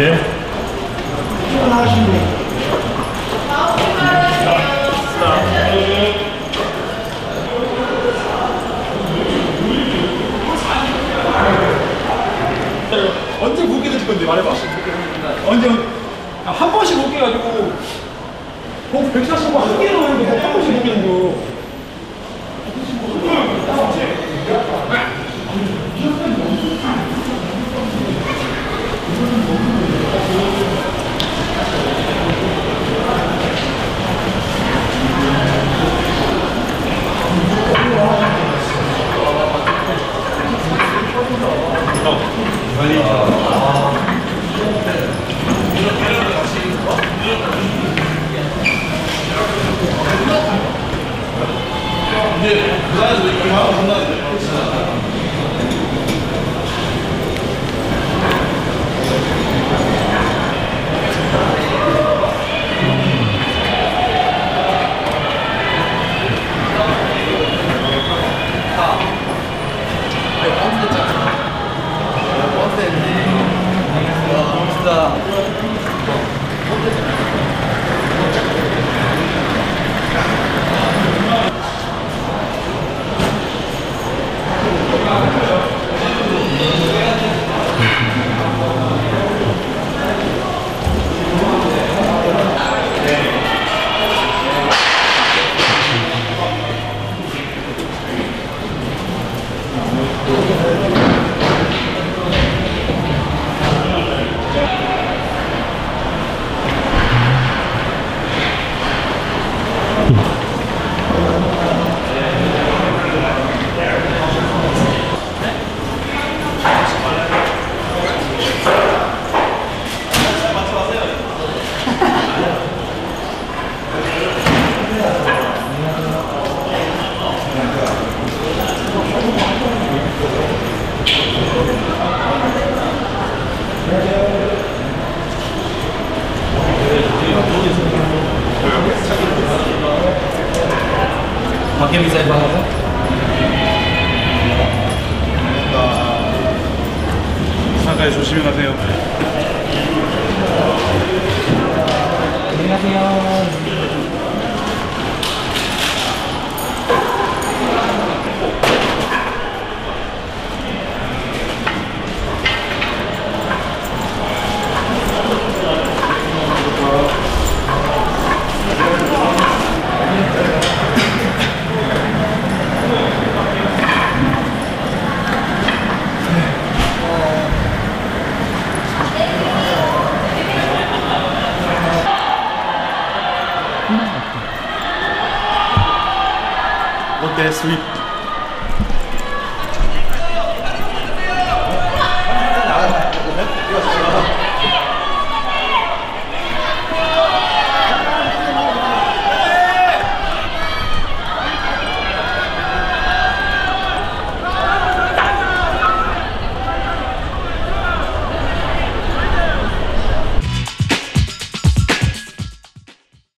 Yeah. 언제 굵게 던질 건데 말해봐. 언제, 한 번씩 굵게 가지고, 뭐, 140번 한 개를 넣는데, 근데 부산에서 이렇게 하면 고 상가에 조심히 가세요. 안녕하세요. Nada. É, Acontece o